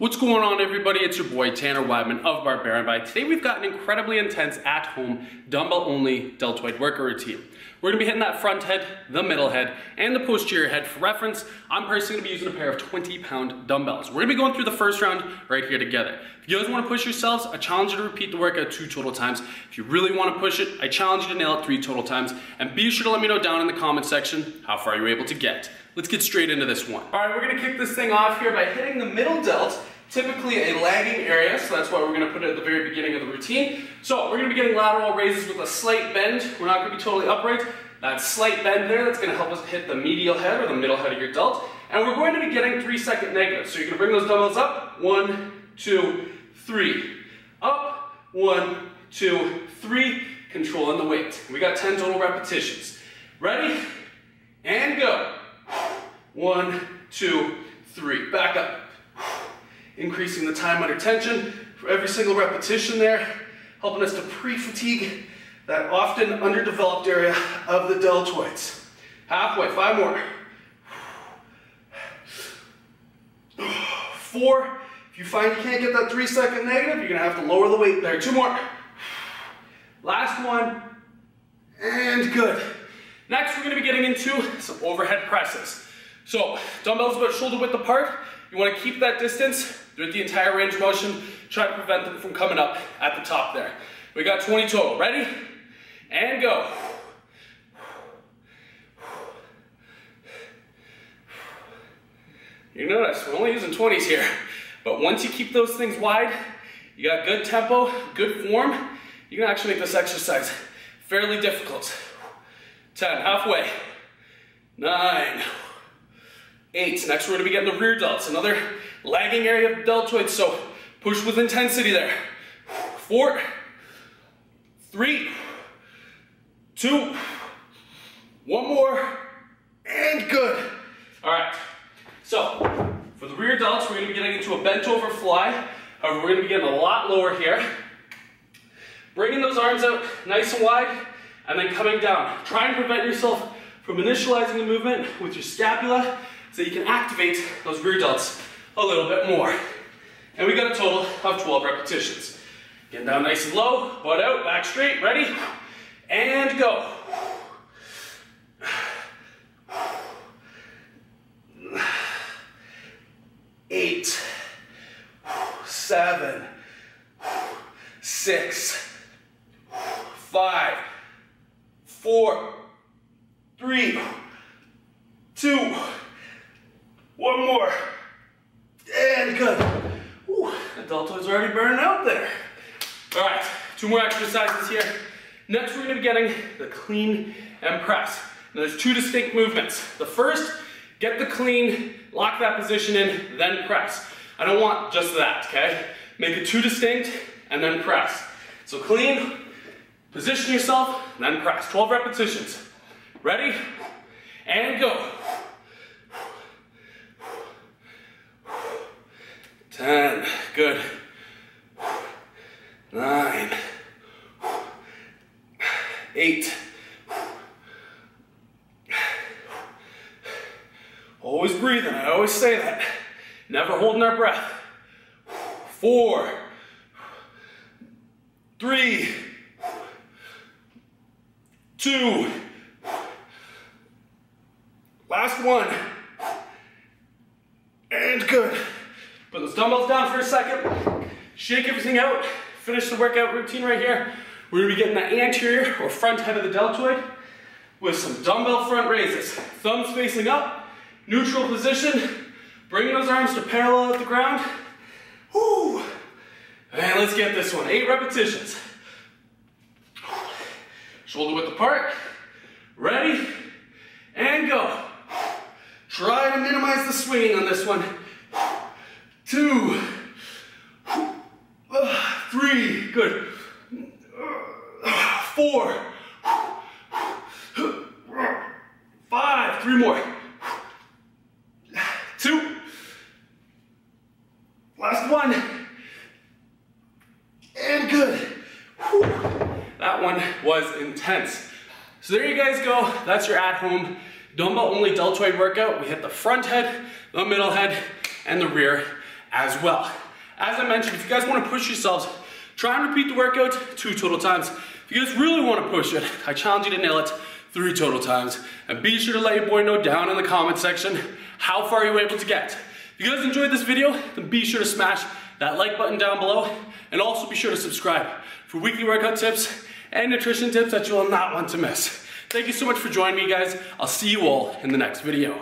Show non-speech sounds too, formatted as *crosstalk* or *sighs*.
What's going on everybody? It's your boy Tanner Weidman of Barbarian Body. Today we've got an incredibly intense at-home dumbbell only deltoid workout routine. We're gonna be hitting that front head, the middle head, and the posterior head. For reference, I'm personally gonna be using a pair of 20 pound dumbbells. We're gonna be going through the first round right here together. If you guys wanna push yourselves, I challenge you to repeat the workout two total times. If you really wanna push it, I challenge you to nail it three total times. And be sure to let me know down in the comment section how far you were able to get. Let's get straight into this one. All right, we're gonna kick this thing off here by hitting the middle delt typically a lagging area, so that's why we're going to put it at the very beginning of the routine. So we're to be getting lateral raises with a slight bend. We're not to be totally upright. That slight bend there, that's going to help us hit the medial head or the middle head of your delt. And we're going to be getting three second negatives. So you're to bring those dumbbells up. One, two, three. Up, one, two, three. Controlling the weight. We got 10 total repetitions. Ready? And go. One, two, three. Back up increasing the time under tension for every single repetition there, helping us to pre-fatigue that often underdeveloped area of the deltoids. Halfway, five more. *sighs* Four, if you find you can't get that three second negative, you're gonna have to lower the weight there. Two more. Last one, and good. Next, we're gonna be getting into some overhead presses. So, dumbbells about shoulder width apart. You wanna keep that distance throughout the entire range of motion. Try to prevent them from coming up at the top there. We got 20 total. Ready? And go. You notice, we're only using 20s here. But once you keep those things wide, you got good tempo, good form, you can actually make this exercise fairly difficult. 10, halfway. Nine, eight. Next we're gonna be getting the rear delts, another lagging area of deltoids, so push with intensity there. Four, three, two, one more, and good. All right, so for the rear delts, we're gonna be getting into a bent over fly. However, we're gonna be getting a lot lower here. Bringing those arms out nice and wide, and then coming down. Try and prevent yourself from initializing the movement with your scapula so you can activate those rear delts a little bit more. And we got a total of 12 repetitions. Getting down nice and low, butt out, back straight, ready? And go. Eight, seven, six, five, four, three, two, one more. And good. Whew, the deltoids are already burning out there. All right, two more exercises here. Next, we're gonna be getting the clean and press. Now, there's two distinct movements. The first, get the clean, lock that position in, then press. I don't want just that, okay? Make it two distinct, and then press. So clean, position yourself, then press. 12 repetitions. Ready? And go. 10, good. Nine, eight, always breathing, I always say that. Never holding our breath. Four, three, two, last one, and good. Put those dumbbells down for a second. Shake everything out. Finish the workout routine right here. We're gonna be getting that anterior or front head of the deltoid with some dumbbell front raises. Thumbs facing up, neutral position. Bringing those arms to parallel at the ground. Whoo! And let's get this one. Eight repetitions. Shoulder width apart. Ready? And go. Try to minimize the swinging on this one two, three, good, four, five, three more, two, last one, and good. That one was intense. So there you guys go. That's your at-home dumbbell only deltoid workout. We hit the front head, the middle head, and the rear as well. As I mentioned, if you guys wanna push yourselves, try and repeat the workout two total times. If you guys really wanna push it, I challenge you to nail it three total times. And be sure to let your boy know down in the comment section how far you were able to get. If you guys enjoyed this video, then be sure to smash that like button down below and also be sure to subscribe for weekly workout tips and nutrition tips that you will not want to miss. Thank you so much for joining me guys. I'll see you all in the next video.